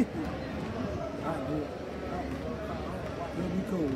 That'd be cool.